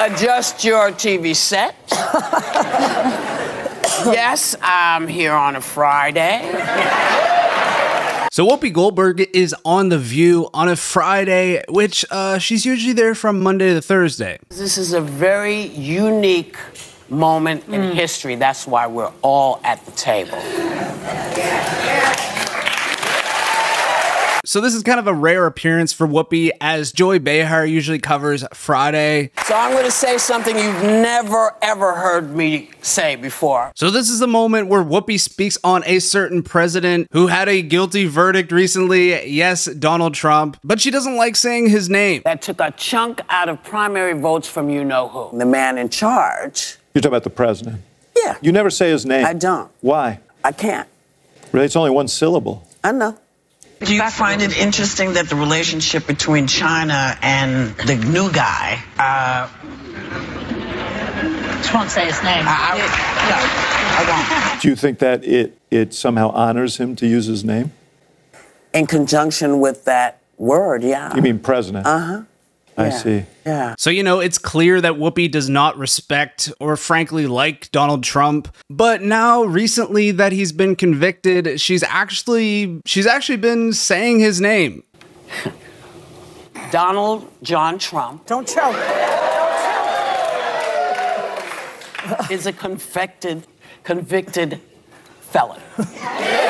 adjust your TV set. yes, I'm here on a Friday. So Whoopi Goldberg is on The View on a Friday, which uh, she's usually there from Monday to Thursday. This is a very unique moment in history. That's why we're all at the table. So this is kind of a rare appearance for Whoopi, as Joy Behar usually covers Friday. So I'm going to say something you've never, ever heard me say before. So this is the moment where Whoopi speaks on a certain president who had a guilty verdict recently. Yes, Donald Trump, but she doesn't like saying his name. That took a chunk out of primary votes from you know who. The man in charge. You're talking about the president. Yeah. You never say his name. I don't. Why? I can't. Really, it's only one syllable. I know. Do you find it interesting that the relationship between China and the new guy? Uh, Just won't say his name. I, I, no, I won't. Do you think that it it somehow honors him to use his name? In conjunction with that word, yeah. You mean president? Uh huh. I see. Yeah. So, you know, it's clear that Whoopi does not respect or frankly like Donald Trump. But now recently that he's been convicted, she's actually she's actually been saying his name. Donald John Trump Don't choke. is a convicted, convicted felon.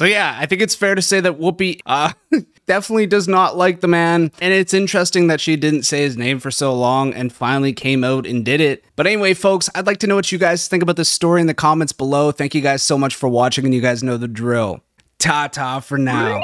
So yeah, I think it's fair to say that Whoopi uh, definitely does not like the man, and it's interesting that she didn't say his name for so long and finally came out and did it. But anyway, folks, I'd like to know what you guys think about this story in the comments below. Thank you guys so much for watching, and you guys know the drill. Ta ta for now.